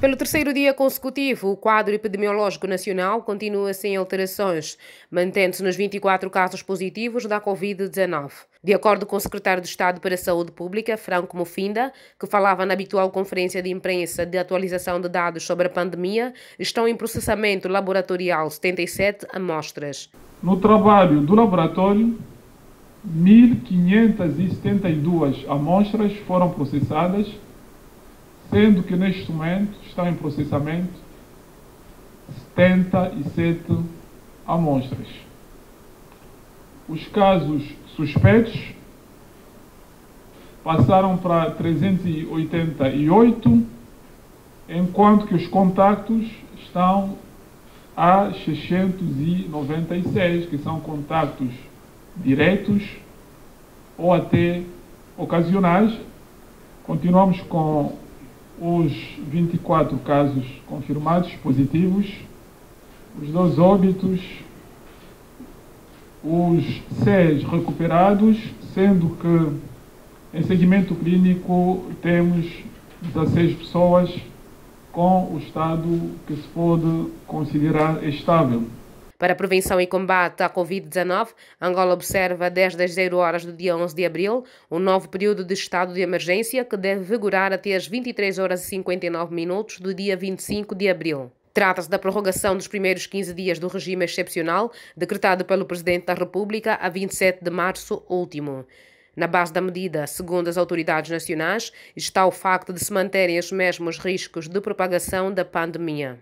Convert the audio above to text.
Pelo terceiro dia consecutivo, o quadro epidemiológico nacional continua sem alterações, mantendo-se nos 24 casos positivos da Covid-19. De acordo com o secretário de Estado para a Saúde Pública, Franco Mofinda, que falava na habitual conferência de imprensa de atualização de dados sobre a pandemia, estão em processamento laboratorial 77 amostras. No trabalho do laboratório, 1.572 amostras foram processadas sendo que neste momento estão em processamento 77 amostras. Os casos suspeitos passaram para 388, enquanto que os contactos estão a 696, que são contactos diretos ou até ocasionais. Continuamos com os 24 casos confirmados positivos, os dois óbitos, os seis recuperados, sendo que em segmento clínico temos 16 pessoas com o estado que se pode considerar estável. Para prevenção e combate à Covid-19, Angola observa desde as 0 horas do dia 11 de abril um novo período de estado de emergência que deve vigorar até as 23 horas e 59 minutos do dia 25 de abril. Trata-se da prorrogação dos primeiros 15 dias do regime excepcional decretado pelo Presidente da República a 27 de março último. Na base da medida, segundo as autoridades nacionais, está o facto de se manterem os mesmos riscos de propagação da pandemia.